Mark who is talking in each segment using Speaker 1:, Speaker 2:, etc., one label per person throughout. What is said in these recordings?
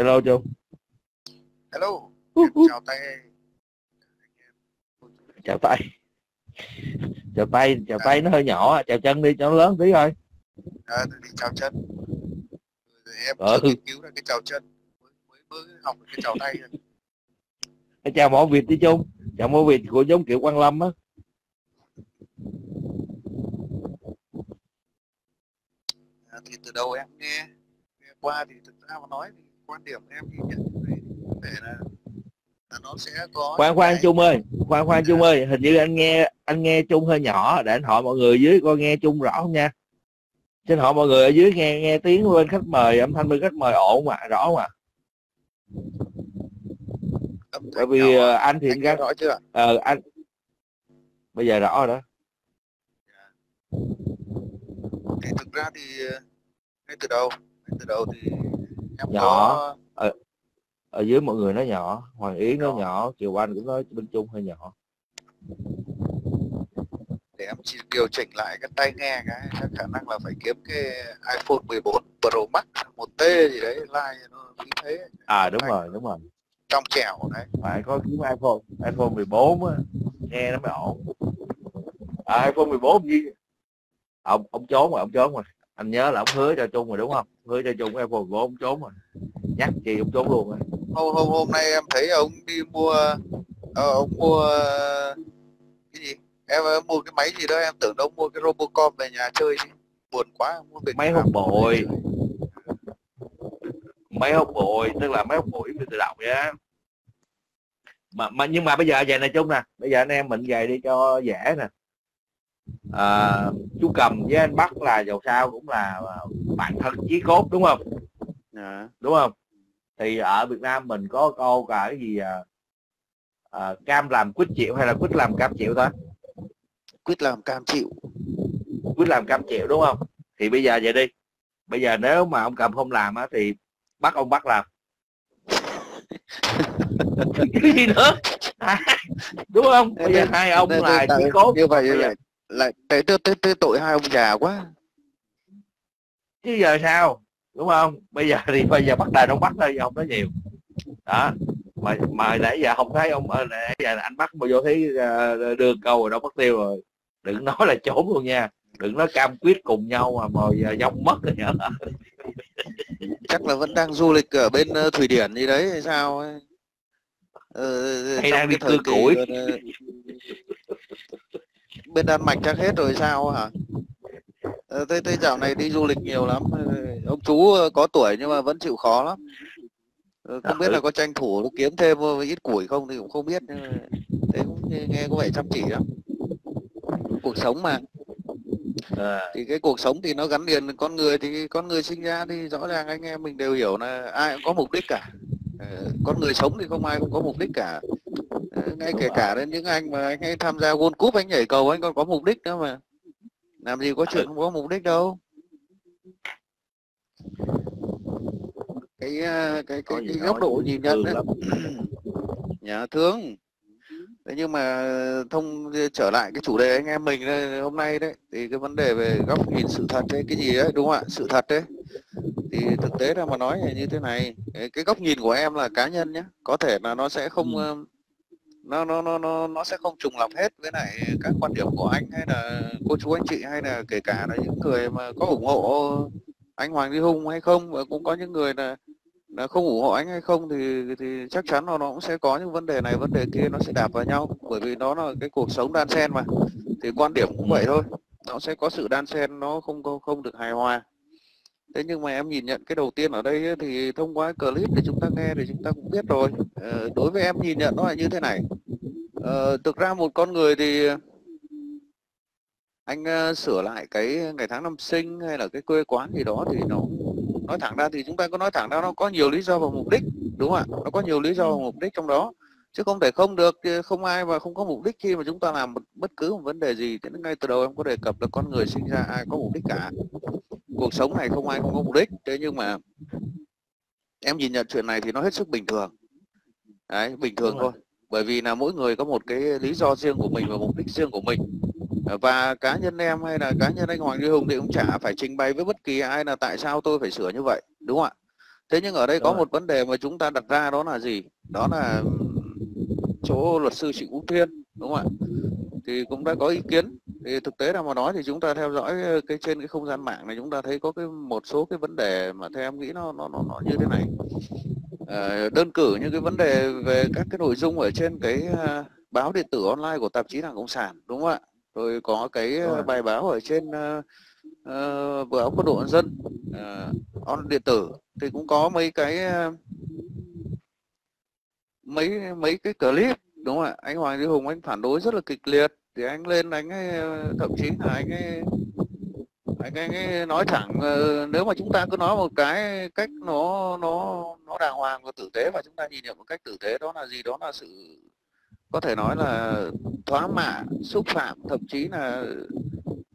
Speaker 1: hello Trung
Speaker 2: hello. Em chào tay
Speaker 1: chào tay chào tay chào tay nó hơi nhỏ. Chào chân đi cho nó lớn tí thôi.
Speaker 2: À, thì chào chân. Rồi em
Speaker 1: Ừ.
Speaker 2: chưa nghiên cứu ra cái chào chân. Mới, mới, học được cái chào tay thôi.
Speaker 1: chào mỏ việt đi Trung chào mỏ việt của giống kiểu Quang Lâm á.
Speaker 2: À, thì từ đầu em nghe, nghe qua thì thực ra mà nói thì quan điểm em nhận này thì có thể là, là nó sẽ có
Speaker 1: khoan khoan
Speaker 2: cái-
Speaker 1: Trung ơi khoan khoan Trung ơi hình như anh nghe anh nghe Trung hơi nhỏ để anh hỏi mọi người dưới coi nghe Trung rõ không nha. Xin hỏi mọi người ở dưới nghe nghe tiếng bên khách mời âm thanh bên khách mời ổn mà rõ mà
Speaker 2: thanh
Speaker 1: bởi vì
Speaker 2: nhỏ.
Speaker 1: ờ, anh thì
Speaker 2: anh nghe rõ chưa?
Speaker 1: Ờ, anh bây giờ rõ rồi đó.
Speaker 2: Thì thực ra thì ờ, ngay từ đầu ngay từ đầu thì em
Speaker 1: Nhỏ.
Speaker 2: có.
Speaker 1: Ở dưới mọi người nói nhỏ Hoàng Yến nói
Speaker 2: Nhỏ.
Speaker 1: Kiều Anh cũng nói bên Trung hơi nhỏ.
Speaker 2: Để em chỉ điều chỉnh lại cái tai nghe cái chắc khả năng là phải kiếm cái iPhone 14 Pro Max 1T gì đấy like nó khí thế.
Speaker 1: À đúng
Speaker 2: Anh-
Speaker 1: rồi đúng rồi.
Speaker 2: trong trẻo đấy.
Speaker 1: Phải có kiếm iPhone iPhone 14 á nghe nó mới ổn. À, iPhone 14 gì? Ông ông trốn rồi ông trốn rồi. Anh nhớ là ông hứa cho Trung rồi đúng không hứa cho Trung iPhone 14 ông trốn rồi. Nhắc chi ông trốn luôn rồi.
Speaker 2: Hôm hôm hôm nay em thấy ông đi mua ờ, ông mua cái gì? Em ờ, mua cái máy gì đó em tưởng đâu mua cái Robocop về nhà chơi chứ. Buồn quá mua về
Speaker 1: máy
Speaker 2: về chơi.
Speaker 1: máy hút bụi tức là máy hút bụi tự động nhá mà, mà nhưng mà bây giờ vậy này chung nè. Bây giờ anh em mình về đi cho dễ nè. À, chú cầm với anh bắc là dầu sao cũng là bạn thân chí cốt đúng không?
Speaker 2: Dạ.
Speaker 1: đúng không? Thì ở Việt Nam mình có câu cả cái gì à, à, cam làm quýt chịu hay là quýt làm cam chịu thôi
Speaker 2: quyết làm cam chịu.
Speaker 1: Quýt làm cam chịu đúng không? Thì bây giờ vậy đi. Bây giờ nếu mà ông cầm không làm á thì bắt ông bắt làm. Cái gì nữa? À, đúng không? Bây giờ hai ông là chí cốt.
Speaker 2: như vậy lại tới tới tới tội hai ông già quá
Speaker 1: chứ giờ sao? Đúng không? Bây giờ thì bây giờ bắt đền ông bắt thôi ông nói nhiều. Đó. Mà mà nãy giờ không thấy ông ờ, nãy giờ anh bắt mà vô thấy ờ, đưa câu rồi đâu mất tiêu rồi. Đừng nói là trốn luôn nha. Đừng nói cam quyết cùng nhau mà giờ giống mất rồi nhớ
Speaker 2: chắc là vẫn đang du lịch ở bên ờ, Thụy Điển gì đấy hay sao ấy. Ờ,
Speaker 1: Hay đang đi cưa củi.
Speaker 2: ờ, bên Đan Mạch chắc hết rồi sao hả Ờ, thế thế dạo này đi du lịch nhiều lắm. Ông chú ờ, có tuổi nhưng mà vẫn chịu khó lắm. Ờ, không biết
Speaker 1: Ừ.
Speaker 2: là có tranh thủ kiếm thêm ít củi không thì cũng không biết thế cũng nghe- có vẻ chăm chỉ lắm. Cuộc sống mà.
Speaker 1: Ờ,
Speaker 2: thì cái cuộc sống thì nó gắn liền con người thì con người sinh ra thì rõ ràng anh em mình đều hiểu là ai cũng có mục đích cả. Con người sống thì không ai cũng có mục đích cả. Ngay kể cả đến những anh mà anh hay tham gia World Cup anh nhảy cầu anh còn có mục đích nữa mà làm gì có chuyện không có mục đích đâu. Cái ờ, cái cái, cái góc độ nhìn nhận đấy. nhà thương thế nhưng mà thông trở lại cái chủ đề anh em mình đây, hôm nay đấy thì cái vấn đề về góc nhìn sự thật đấy cái gì đấy đúng không ạ? Sự thật đấy. Thì thực tế là mà nói là như thế này cái, cái góc nhìn của em là cá nhân nhé có thể là nó sẽ không
Speaker 1: Ừ.
Speaker 2: nó nó nó nó nó sẽ không trùng lặp hết với lại các quan điểm của anh hay là cô chú anh chị hay là kể cả là những người mà có ủng hộ anh Hoàng Duy Hùng hay không và cũng có những người là là không ủng hộ anh hay không thì thì chắc chắn là nó cũng sẽ có những vấn đề này vấn đề kia nó sẽ đạp vào nhau. Bởi vì nó là cái cuộc sống đan xen mà. Thì quan điểm cũng vậy thôi. Nó sẽ có sự đan xen nó không không không được hài hòa thế nhưng mà em nhìn nhận cái đầu tiên ở đây thì thông qua clip để chúng ta nghe thì chúng ta cũng biết rồi. Ờ, đối với em nhìn nhận nó là như thế này. Ờ, thực ra một con người thì anh ờ, sửa lại cái ngày tháng năm sinh hay là cái quê quán gì đó thì nó nói thẳng ra thì chúng ta có nói thẳng ra nó có nhiều lý do và mục đích đúng không ạ? Nó có nhiều lý do và mục đích trong đó. Chứ không thể không được không ai mà không có mục đích khi mà chúng ta làm một, bất cứ một vấn đề gì thì ngay từ đầu em có đề cập là con người sinh ra ai có mục đích cả cuộc sống này không ai không có mục đích. Thế nhưng mà em nhìn nhận chuyện này thì nó hết sức bình thường. Đấy bình thường thôi. Bởi vì là mỗi người có một cái lý do riêng của mình và mục đích riêng của mình. Và cá nhân em hay là cá nhân anh Hoàng Duy Hùng thì cũng chả phải trình bày với bất kỳ ai là tại sao tôi phải sửa như vậy đúng không ạ? Thế nhưng ở đây có một vấn đề mà chúng ta đặt ra đó là gì? Đó là chỗ luật sư Trịnh Quốc Thiên đúng không ạ? Thì cũng đã có ý kiến thì thực tế là mà nói thì chúng ta theo dõi cái trên cái không gian mạng này chúng ta thấy có cái một số cái vấn đề mà theo em nghĩ nó nó nó, nó như thế này. Ờ, đơn cử như cái vấn đề về các cái nội dung ở trên cái báo điện tử online của tạp chí Đảng Cộng sản đúng không ạ? Rồi có cái bài báo ở trên uh, uh, báo quân đội nhân dân uh, on điện tử. Thì cũng có mấy cái mấy mấy cái clip đúng không ạ? Anh Hoàng Duy Hùng anh phản đối rất là kịch liệt thì anh lên anh ấy, ờ, thậm chí là anh ấy anh ấy, anh ấy nói thẳng ờ, nếu mà chúng ta cứ nói một cái cách nó nó nó đàng hoàng và tử tế và chúng ta nhìn nhận một cách tử tế đó là gì? Đó là sự có thể nói là thoá mạ xúc phạm thậm chí là,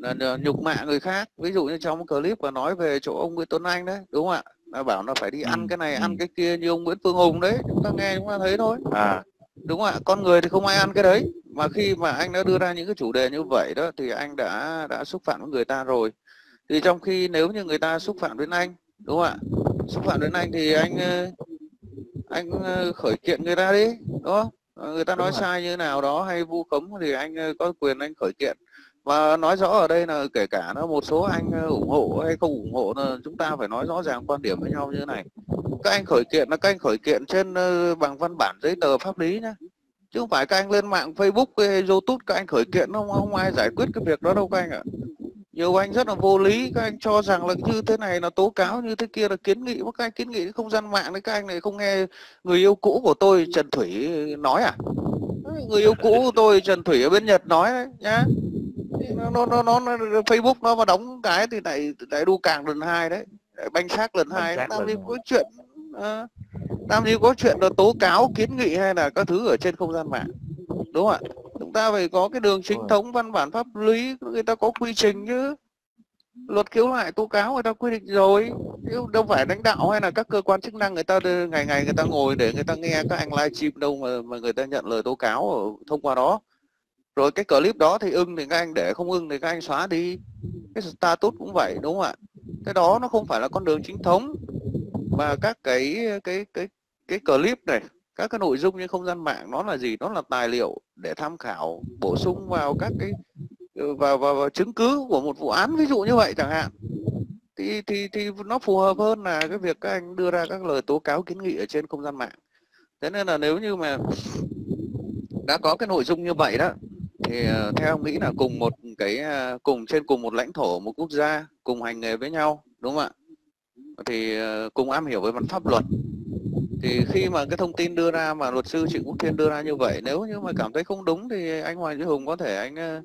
Speaker 2: là, là nhục mạ người khác. Ví dụ như trong clip mà nói về chỗ ông Nguyễn Tuấn Anh đấy đúng không ạ? Là bảo là phải đi ăn
Speaker 1: Ừ,
Speaker 2: cái này
Speaker 1: ừ.
Speaker 2: ăn cái kia như ông Nguyễn Phương Hùng đấy chúng ta nghe chúng ta thấy thôi.
Speaker 1: À.
Speaker 2: Đúng không ạ? Con người thì không ai ăn cái đấy mà khi mà anh đã đưa ra những cái chủ đề như vậy đó thì anh đã đã xúc phạm với người ta rồi. Thì trong khi nếu như người ta xúc phạm đến anh đúng không ạ? Xúc phạm đến anh thì anh ờ, anh ờ, khởi kiện người ta đi đúng không? Ờ, người ta nói sai như nào đó hay vu khống thì anh có quyền anh khởi kiện. Và nói rõ ở đây là kể cả nó một số anh ủng hộ hay không ủng hộ là chúng ta phải nói rõ ràng quan điểm với nhau như thế này. Các anh khởi kiện là các anh khởi kiện trên bằng văn bản giấy tờ pháp lý nhá chứ không phải các anh lên mạng Facebook hay YouTube các anh khởi kiện không không ai giải quyết cái việc đó đâu các anh ạ. Nhiều anh rất là vô lý các anh cho rằng là như thế này là tố cáo như thế kia là kiến nghị mà các anh kiến nghị không gian mạng đấy các anh này không nghe người yêu cũ của tôi Trần Thủy nói à? Người yêu cũ của tôi Trần Thủy ở bên Nhật nói đấy nhá. Nó nó nó, nó, nó Facebook nó mà đóng cái thì lại lại đu càng lần hai đấy lại banh xác lần hai
Speaker 1: xác
Speaker 2: làm gì có chuyện ờ, làm gì có chuyện là tố cáo kiến nghị hay là các thứ ở trên không gian mạng? Đúng không ạ? Chúng ta phải có cái đường chính thống văn bản pháp lý người ta có quy trình chứ. Luật khiếu nại tố cáo người ta quy định rồi. Chứ đâu phải lãnh đạo hay là các cơ quan chức năng người ta ngày ngày người ta ngồi để người ta nghe các anh livestream đâu mà mà người ta nhận lời tố cáo ở, thông qua đó. Rồi cái clip đó thì ưng thì các anh để không ưng thì các anh xóa đi. Cái status cũng vậy đúng không ạ? Cái đó nó không phải là con đường chính thống. Và các cái cái cái cái clip này các cái nội dung trên không gian mạng nó là gì? Nó là tài liệu để tham khảo bổ sung vào các cái ừ, vào, vào, vào chứng cứ của một vụ án ví dụ như vậy chẳng hạn. Thì thì thì nó phù hợp hơn là cái việc các anh đưa ra các lời tố cáo kiến nghị ở trên không gian mạng. Thế nên là nếu như mà đã có cái nội dung như vậy đó thì ờ, theo ông nghĩ là cùng một cái ờ, cùng trên cùng một lãnh thổ một quốc gia cùng hành nghề với nhau đúng không ạ? Thì ờ, cùng am hiểu về mặt pháp luật thì khi mà cái thông tin đưa ra mà luật sư Trịnh Quốc Thiên đưa ra như vậy nếu như mà cảm thấy không đúng thì anh Hoàng Duy Hùng có thể anh ờ,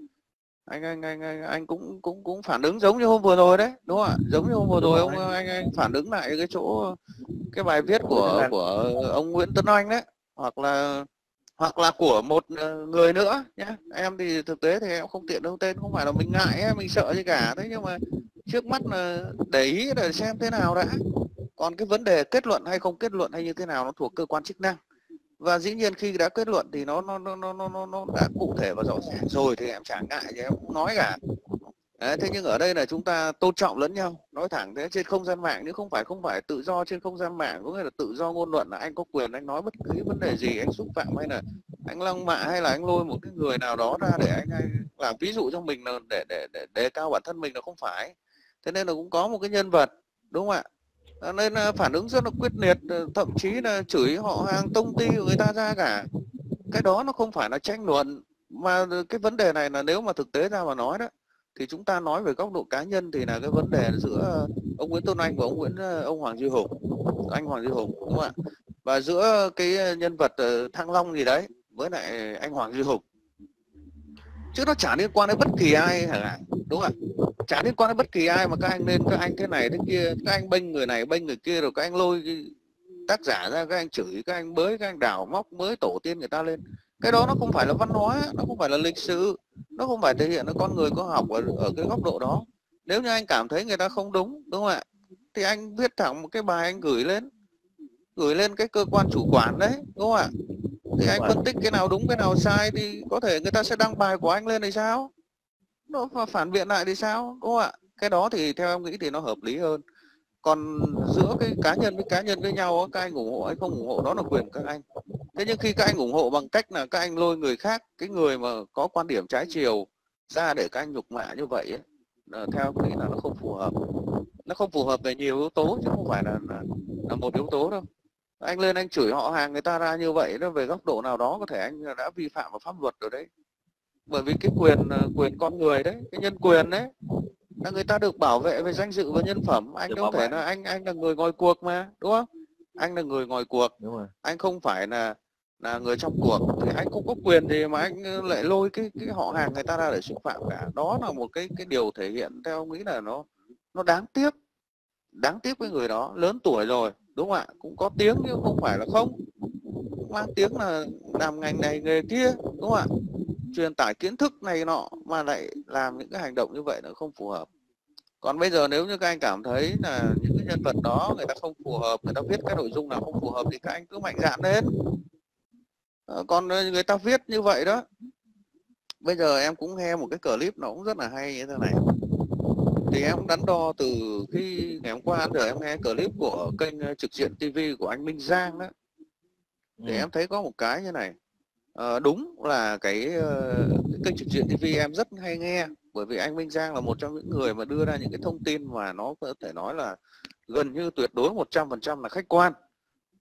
Speaker 2: anh anh anh anh, anh cũng cũng cũng phản ứng giống như hôm vừa rồi đấy đúng không ạ? Giống như hôm vừa rồi ông anh anh phản ứng lại cái chỗ cái bài viết của của ông Nguyễn Tuấn Anh đấy hoặc là hoặc là của một ờ, người nữa nhé em thì thực tế thì em không tiện đâu tên không phải là mình ngại hay mình sợ gì cả. Thế nhưng mà trước mắt là để ý để xem thế nào đã còn cái vấn đề kết luận hay không kết luận hay như thế nào nó thuộc cơ quan chức năng. Và dĩ nhiên khi đã kết luận thì nó nó nó nó nó nó, đã cụ thể và rõ ràng rồi thì em chẳng ngại thì em cũng nói cả. Đấy, thế nhưng ở đây là chúng ta tôn trọng lẫn nhau nói thẳng thế trên không gian mạng nếu không phải không phải tự do trên không gian mạng có nghĩa là tự do ngôn luận là anh có quyền anh nói bất cứ vấn đề gì anh xúc phạm hay là anh lăng mạ hay là anh lôi một cái người nào đó ra để anh, anh làm ví dụ cho mình là để để để đề cao bản thân mình là không phải. Thế nên là cũng có một cái nhân vật đúng không ạ? Ờ, nên là phản ứng rất là quyết liệt ờ, thậm chí là chửi họ hàng công ty của người ta ra cả. Cái đó nó không phải là tranh luận, mà cái vấn đề này là nếu mà thực tế ra mà nói đó, thì chúng ta nói về góc độ cá nhân thì là cái vấn đề giữa ông Nguyễn Tôn Anh và ông Nguyễn ông Hoàng Duy Hùng, anh Hoàng Duy Hùng, đúng không ạ? Và giữa cái nhân vật Thăng Long gì đấy với lại anh Hoàng Duy Hùng. Chứ nó chả liên quan đến bất kỳ ai hả? Đúng không ạ? Chả liên quan đến bất kỳ ai mà các anh lên các anh thế này thế kia các anh bênh người này bênh người kia rồi các anh lôi cái tác giả ra các anh chửi các anh bới các anh đào móc mới tổ tiên người ta lên. Cái đó nó không phải là văn hóa nó không phải là lịch sử nó không phải thể hiện là con người có học ở, ở cái góc độ đó. Nếu như anh cảm thấy người ta không đúng đúng không ạ? Thì anh viết thẳng một cái bài anh gửi lên gửi lên cái cơ quan chủ quản đấy đúng không ạ? Thì anh phân tích cái nào đúng cái nào sai thì có thể người ta sẽ đăng bài của anh lên thì sao nó phản biện lại thì sao? Đúng không ạ? Cái đó thì theo em nghĩ thì nó hợp lý hơn. Còn giữa cái cá nhân với cá nhân với nhau các anh ủng hộ hay không ủng hộ đó là quyền các anh. Thế nhưng khi các anh ủng hộ bằng cách là các anh lôi người khác cái người mà có quan điểm trái chiều ra để các anh nhục mạ như vậy ấy, theo nghĩ là nó không phù hợp. Nó không phù hợp về nhiều yếu tố chứ không phải là, là, là một yếu tố đâu. Anh lên anh chửi họ hàng người ta ra như vậy nó về góc độ nào đó có thể anh đã vi phạm vào pháp luật rồi đấy bởi vì cái quyền quyền con người đấy cái nhân quyền đấy là người ta được bảo vệ về danh dự và nhân phẩm. Anh đâu thể là anh anh là người ngoài cuộc mà đúng không? Anh là người ngoài cuộc. Đúng rồi. anh không phải là là người trong cuộc. Thì anh không có quyền gì mà anh lại lôi cái cái họ hàng người ta ra để xúc phạm cả. Đó là một cái cái điều thể hiện theo ông nghĩ là nó nó đáng tiếc đáng tiếc với người đó. Lớn tuổi rồi đúng không ạ? Cũng có tiếng nhưng không phải là không. Mang tiếng là làm ngành này nghề kia đúng không ạ truyền tải kiến thức này nọ mà lại làm những cái hành động như vậy nó không phù hợp. Còn bây giờ nếu như các anh cảm thấy là những cái nhân vật đó người ta không phù hợp người ta viết cái nội dung nào không phù hợp thì các anh cứ mạnh dạn lên. Ờ, còn người ta viết như vậy đó bây giờ em cũng nghe một cái clip nó cũng rất là hay như thế này. Thì em đắn đo từ khi ngày hôm qua giờ em nghe clip của kênh ờ, trực diện TV của anh Minh Giang đó thì ừ. em thấy có một cái như này à, đúng là cái, ờ, cái kênh trực diện TV em rất hay nghe bởi vì anh Minh Giang là một trong những người mà đưa ra những cái thông tin mà nó có thể nói là gần như tuyệt đối 100% là khách quan.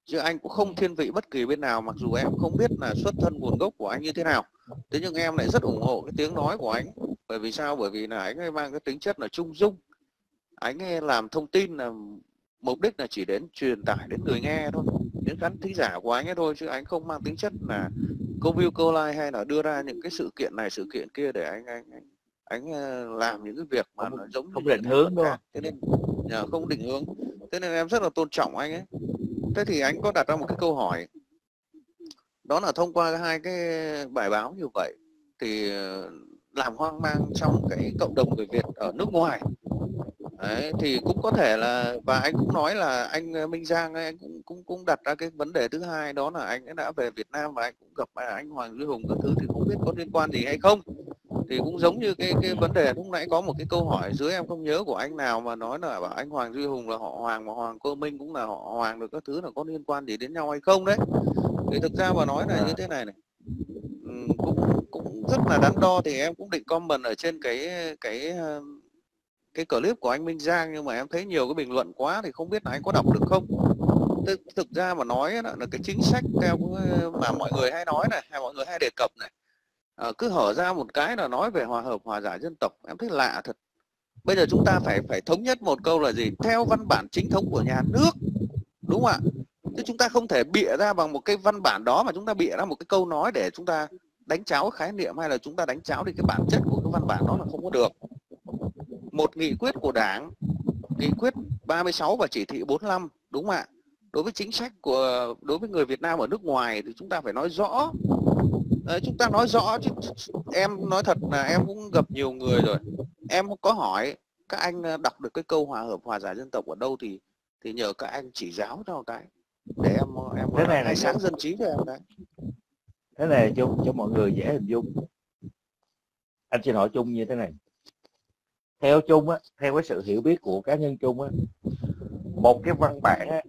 Speaker 2: Chứ anh cũng không thiên vị bất kỳ bên nào mặc dù em không biết là xuất thân nguồn gốc của anh như thế nào. Thế nhưng em lại rất ủng hộ cái tiếng nói của anh. Bởi vì sao? Bởi vì là anh ấy mang cái tính chất là trung dung. Anh ấy làm thông tin là mục đích là chỉ đến truyền tải đến người nghe thôi đến khán thính giả của anh ấy thôi chứ anh không mang tính chất là câu view câu like hay là đưa ra những cái sự kiện này sự kiện kia để anh anh anh, anh ờ, làm những cái việc mà không, nó giống
Speaker 1: không định hướng đâu
Speaker 2: thế nên nhờ không định hướng. Thế nên em rất là tôn trọng anh ấy. Thế thì anh có đặt ra một cái câu hỏi. Đó là thông qua hai cái bài báo như vậy thì ờ, làm hoang mang trong cái cộng đồng người Việt ở nước ngoài Đấy, thì cũng có thể là và anh cũng nói là anh ờ, Minh Giang anh cũng cũng cũng đặt ra cái vấn đề thứ hai đó là anh đã về Việt Nam và anh cũng gặp anh Hoàng Duy Hùng các thứ thì không biết có liên quan gì hay không. Thì cũng giống như cái cái vấn đề lúc nãy có một cái câu hỏi dưới em không nhớ của anh nào mà nói là bảo anh Hoàng Duy Hùng là họ Hoàng mà Hoàng Cơ Minh cũng là họ Hoàng được các thứ là có liên quan gì đến nhau hay không đấy. Thì thực ra mà nói là như thế này này cũng cũng rất là đắn đo thì em cũng định comment ở trên cái cái cái clip của anh Minh Giang nhưng mà em thấy nhiều cái bình luận quá thì không biết là anh có đọc được không. Thực, thực ra mà nói là, là cái chính sách theo ờ, mà mọi người hay nói này hay mọi người hay đề cập này. À, cứ hở ra một cái là nói về hòa hợp hòa giải dân tộc em thấy lạ thật. Bây giờ chúng ta phải phải thống nhất một câu là gì? Theo văn bản chính thống của nhà nước đúng không ạ? Chứ chúng ta không thể bịa ra bằng một cái văn bản đó mà chúng ta bịa ra một cái câu nói để chúng ta đánh cháo khái niệm hay là chúng ta đánh cháo đi cái bản chất của cái văn bản đó là không có được một nghị quyết của đảng nghị quyết 36 và chỉ thị 45 đúng không ạ? Đối với chính sách của đối với người Việt Nam ở nước ngoài thì chúng ta phải nói rõ. Đấy, chúng ta nói rõ chứ em nói thật là em cũng gặp nhiều người rồi. Em có hỏi các anh ờ, đọc được cái câu hòa hợp hòa giải dân tộc ở đâu thì thì nhờ các anh chỉ giáo cho cái để em em
Speaker 1: thế này
Speaker 2: này sáng dân trí cho em đấy.
Speaker 1: Thế này cho cho mọi người dễ hình dung. Anh xin hỏi chung như thế này theo chung á theo cái sự hiểu biết của cá nhân chung á một cái văn bản á,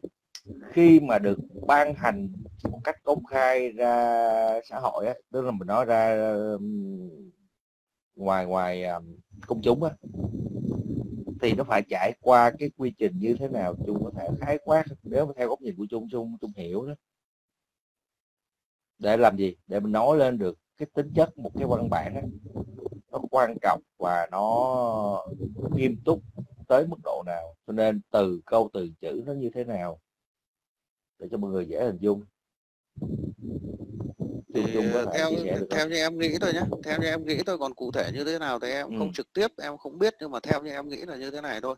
Speaker 1: khi mà được ban hành một cách công khai ra xã hội á tức là mình nói ra ngoài ngoài à, công chúng á thì nó phải trải qua cái quy trình như thế nào chung có thể khái quát nếu mà theo góc nhìn của chung chung chung hiểu đó. Để làm gì? Để mình nói lên được cái tính chất một cái văn bản đó, quan trọng và nó nghiêm túc tới mức độ nào. Cho nên từ câu từ chữ nó như thế nào để cho mọi người dễ hình dung.
Speaker 2: Thì theo theo như em nghĩ thôi nhé theo như em nghĩ thôi còn cụ thể như thế nào thì em ừ. không trực tiếp em không biết nhưng mà theo như em nghĩ là như thế này thôi.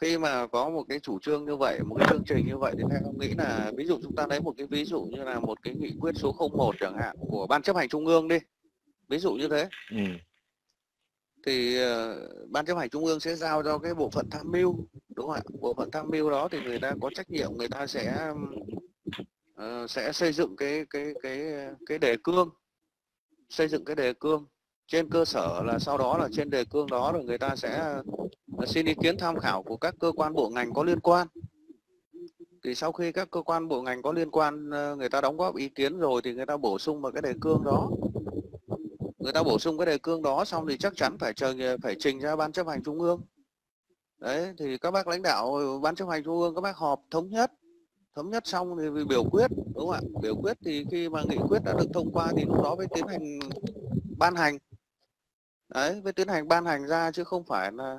Speaker 2: Khi mà có một cái chủ trương như vậy một cái chương trình như vậy thì theo em nghĩ là ví dụ chúng ta lấy một cái ví dụ như là một cái nghị quyết số 01 chẳng hạn của ban chấp hành trung ương đi ví dụ như thế. Ừ. thì uh, ban chấp hành trung ương sẽ giao cho cái bộ phận tham mưu đúng không ạ? Bộ phận tham mưu đó thì người ta có trách nhiệm người ta sẽ uh, sẽ xây dựng cái cái cái cái đề cương. Xây dựng cái đề cương. Trên cơ sở là sau đó là trên đề cương đó rồi người ta sẽ xin ý kiến tham khảo của các cơ quan bộ ngành có liên quan. Thì sau khi các cơ quan bộ ngành có liên quan ờ, người ta đóng góp ý kiến rồi thì người ta bổ sung vào cái đề cương đó người ta bổ sung cái đề cương đó xong thì chắc chắn phải chờ phải trình ra ban chấp hành trung ương. Đấy, thì các bác lãnh đạo ban chấp hành trung ương, các bác họp thống nhất thống nhất xong thì biểu quyết, đúng không ạ? Biểu quyết thì khi mà nghị quyết đã được thông qua thì lúc đó mới tiến hành ban hành. Đấy, mới tiến hành ban hành ra chứ không phải là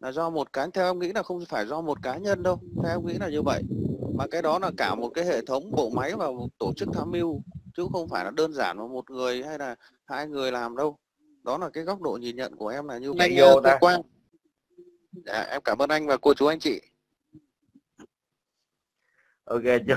Speaker 2: là do một cá theo em nghĩ là không phải do một cá nhân đâu, theo em nghĩ là như vậy. Mà cái đó là cả một cái hệ thống bộ máy và một tổ chức tham mưu chứ không phải là đơn giản là một người hay là hai người làm đâu. Đó là cái góc độ nhìn nhận của em là như vậy.
Speaker 1: Vô ta.
Speaker 2: quan dạ, em cảm ơn anh và cô chú anh chị.
Speaker 1: Ok chứ